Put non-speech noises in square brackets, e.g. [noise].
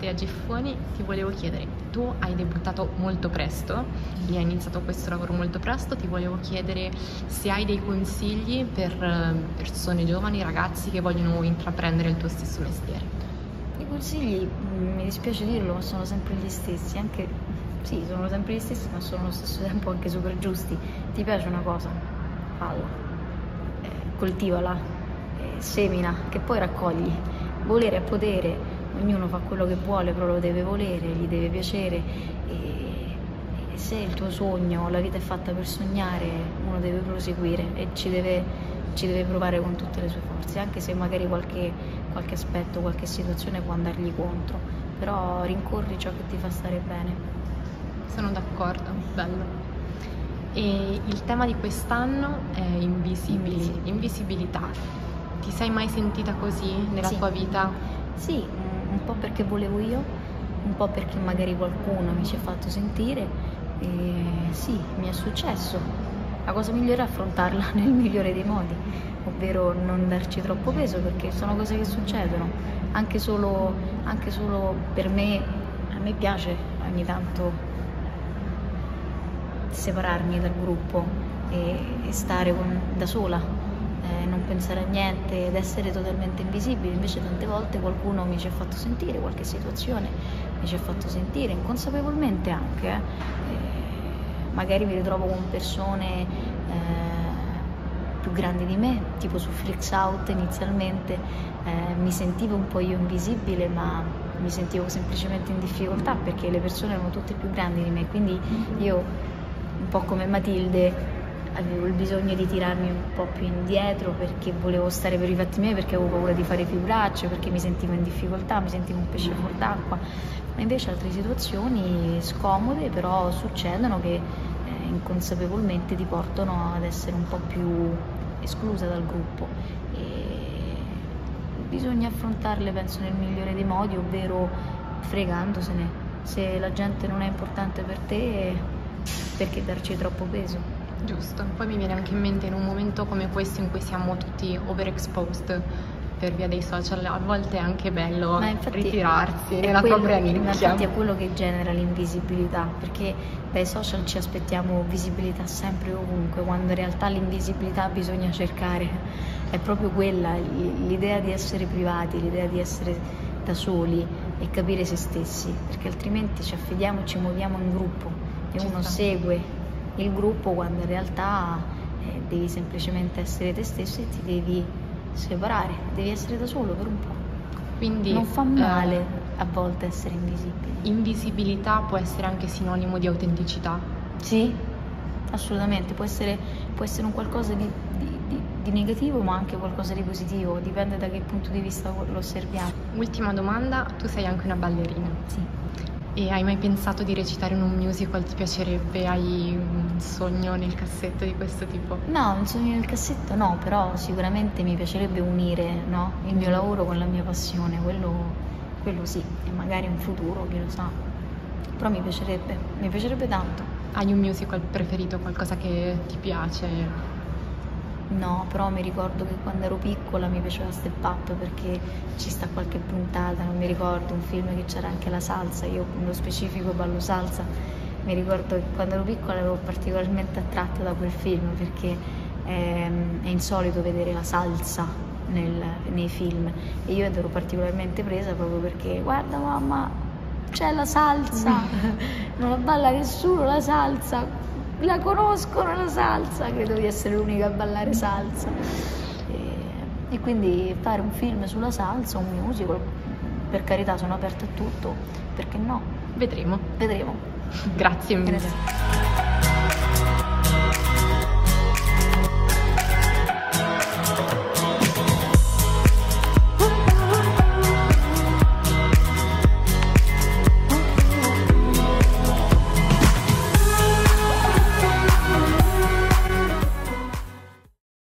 Mattea Giffoni, ti volevo chiedere, tu hai debuttato molto presto e hai iniziato questo lavoro molto presto, ti volevo chiedere se hai dei consigli per eh, persone giovani, ragazzi che vogliono intraprendere il tuo stesso mestiere. I consigli, mm, mi dispiace dirlo, ma sono sempre gli stessi, anche sì, sono sempre gli stessi, ma sono allo stesso tempo anche super giusti. Ti piace una cosa? Falla, eh, coltivala, eh, semina, che poi raccogli. Volere è potere, ognuno fa quello che vuole, però lo deve volere, gli deve piacere. E, e se il tuo sogno, la vita è fatta per sognare, uno deve proseguire e ci deve, ci deve provare con tutte le sue forze, anche se magari qualche, qualche aspetto, qualche situazione può andargli contro, però rincorri ciò che ti fa stare bene. Sono d'accordo, bello. E il tema di quest'anno è invisibili, invisibilità. Ti sei mai sentita così nella Sì. tua vita? Sì, un- po' perché volevo io, un po' perché magari qualcuno mi ci ha fatto sentire e sì, mi è successo. La cosa migliore è affrontarla [laughs] nel migliore dei modi, ovvero non darci troppo peso perché sono cose che succedono. Anche solo, anche solo per me, a me piace ogni tanto separarmi dal gruppo e, e stare con- da sola, eh, non pensare a niente ed essere totalmente invisibile. Invece tante volte qualcuno mi ci ha fatto sentire, qualche situazione mi ci ha fatto sentire, inconsapevolmente anche. eh. Magari mi ritrovo con persone eh, più grandi di me, tipo su Flix Out inizialmente eh, mi sentivo un po' io invisibile, ma mi sentivo semplicemente in difficoltà perché le persone erano tutte più grandi di me, quindi io un po' come Matilde avevo il bisogno di tirarmi un po' più indietro perché volevo stare per i fatti miei, perché avevo paura di fare figuracce, perché mi sentivo in difficoltà, mi sentivo un pesce fuor d'acqua. Ma invece altre situazioni scomode però succedono che eh, inconsapevolmente ti portano ad essere un po' più esclusa dal gruppo. E bisogna affrontarle, penso, nel migliore dei modi, ovvero fregandosene. Se la gente non è importante per te, perché darci troppo peso? Giusto. Poi mi viene anche in mente in un momento come questo in cui siamo tutti overexposed per via dei social, a volte è anche bello infatti ritirarsi nella quello- propria nicchia. Infatti è quello che genera l'invisibilità, perché dai social ci aspettiamo visibilità sempre e ovunque, quando in realtà l'invisibilità bisogna cercare. È proprio quella, l'idea di essere privati, l'idea di essere da soli e capire se stessi, perché altrimenti ci affidiamo e ci muoviamo in gruppo e Ci uno sta. segue il gruppo quando in realtà eh, devi semplicemente essere te stesso e ti devi separare, devi essere da solo per un po'. Quindi Non fa eh, male a volte essere invisibili. invisibilità può essere anche sinonimo di autenticità. Sì, assolutamente, può essere, può essere un qualcosa di, di- di- di negativo ma anche qualcosa di positivo, dipende da che punto di vista lo osserviamo. Ultima domanda, tu sei anche una ballerina Sì. E hai mai pensato di recitare in un musical? Ti piacerebbe? Hai un sogno nel cassetto di questo tipo? No, un sogno nel cassetto no, però sicuramente mi piacerebbe unire no, il mio lavoro con la mia passione, quello, quello sì, e magari in futuro, chi lo sa. Però mi piacerebbe, mi piacerebbe tanto. Hai un musical preferito, qualcosa che ti piace? No, però mi ricordo che quando ero piccola mi piaceva Step Up perché ci sta qualche puntata, non mi ricordo, un film che c'era anche la salsa, io nello specifico ballo salsa. Mi ricordo che quando ero piccola ero particolarmente attratta da quel film perché ehm, è insolito vedere la salsa nel- nei film. E io ero particolarmente presa proprio perché guarda mamma c'è la salsa, non la balla nessuno la salsa, la conoscono la salsa, credo di essere l'unica a ballare salsa. E, e quindi fare un film sulla salsa, un musical, per carità sono aperta a tutto, perché no? Vedremo. Vedremo. Grazie mille. Grazie.